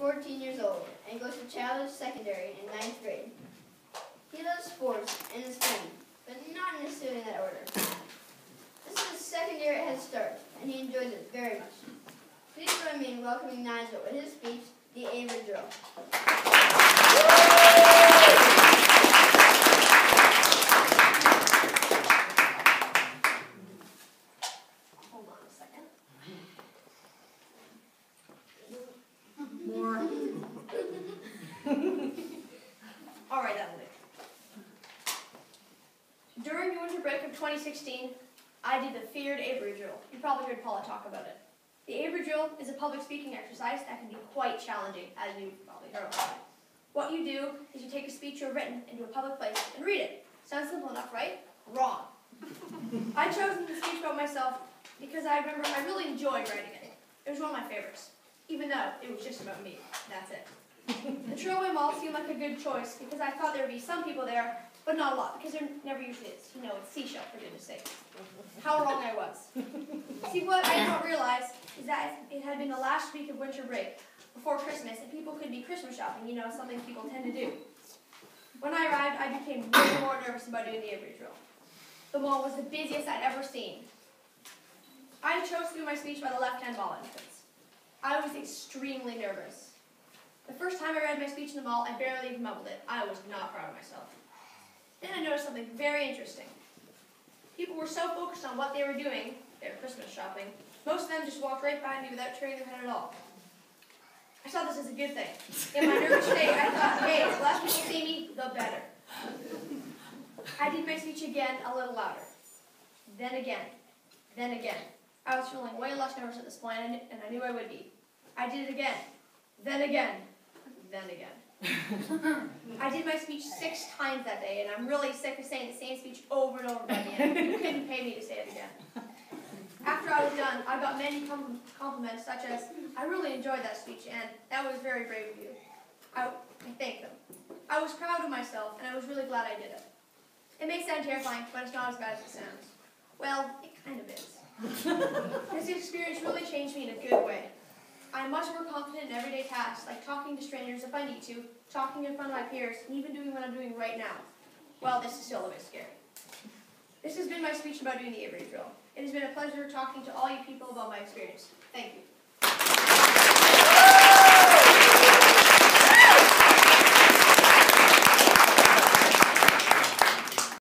14 years old and goes to Childish Secondary in ninth grade. He loves sports and is funny, but not necessarily in that order. This is his second year at Head Start, and he enjoys it very much. Please join me in welcoming Nigel with his speech, The Avery Drill. Hold on a second. More. All right, Emily. During the winter break of 2016, I did the feared Avery drill. You probably heard Paula talk about it. The Avery drill is a public speaking exercise that can be quite challenging, as you've probably heard. What you do is you take a speech you have written into a public place and read it. Sounds simple enough, right? Wrong. I chose the speech about myself because I remember I really enjoyed writing it. It was one of my favorites, even though it was just about me. That's it. The Trailway Mall seemed like a good choice because I thought there would be some people there, but not a lot, because there never usually is. You know, it's seashell, for goodness sake. How wrong I was. See, what I did not realize is that it had been the last week of winter break, before Christmas, and people could be Christmas shopping, you know, something people tend to do. When I arrived, I became way more nervous about doing the Avery drill. The mall was the busiest I'd ever seen. I chose to do my speech by the left-hand mall entrance. I was extremely nervous. The first time I read my speech in the mall, I barely even mumbled it. I was not proud of myself. Noticed something very interesting. People were so focused on what they were doing, their Christmas shopping, most of them just walked right by me without turning their head at all. I saw this as a good thing. In my nervous state, I thought, hey, the less people see me, the better. I did my speech again, a little louder. Then again. Then again. I was feeling way less nervous at this point, and I knew I would be. I did it again. Then again. Then again. I did my speech six times that day, and I'm really sick of saying the same speech over and over again. You couldn't pay me to say it again. After I was done, I got many com- compliments, such as, I really enjoyed that speech, and that was very brave of you. I, I thank them. I was proud of myself, and I was really glad I did it. It may sound terrifying, but it's not as bad as it sounds. Well, it kind of is. this experience really changed me in a good way. I'm much more confident in everyday tasks, like talking to strangers if I need to, talking in front of my peers, and even doing what I'm doing right now. Well, this is still a bit scary. This has been my speech about doing the Avery drill. It has been a pleasure talking to all you people about my experience. Thank you.